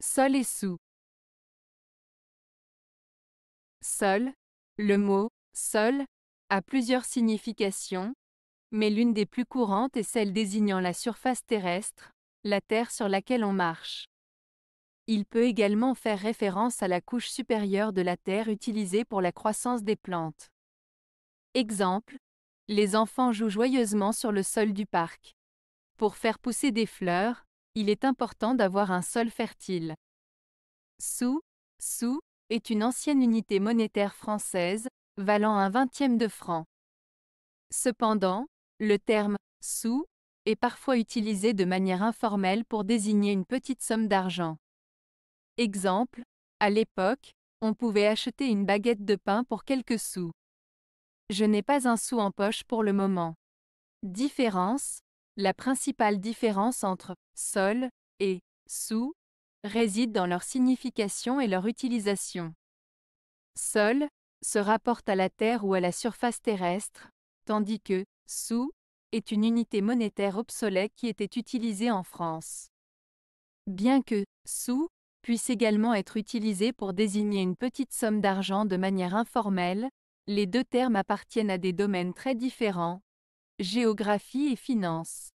Sol et sous. Sol, le mot sol a plusieurs significations, mais l'une des plus courantes est celle désignant la surface terrestre, la terre sur laquelle on marche. Il peut également faire référence à la couche supérieure de la terre utilisée pour la croissance des plantes. Exemple, les enfants jouent joyeusement sur le sol du parc. Pour faire pousser des fleurs, il est important d'avoir un sol fertile. Sous, sous, est une ancienne unité monétaire française, valant un vingtième de franc. Cependant, le terme sous est parfois utilisé de manière informelle pour désigner une petite somme d'argent. Exemple, à l'époque, on pouvait acheter une baguette de pain pour quelques sous. Je n'ai pas un sou en poche pour le moment. Différence La principale différence entre sol et sous réside dans leur signification et leur utilisation. Sol se rapporte à la terre ou à la surface terrestre, tandis que sous est une unité monétaire obsolète qui était utilisée en France. Bien que sous puisse également être utilisé pour désigner une petite somme d'argent de manière informelle, les deux termes appartiennent à des domaines très différents, géographie et finance.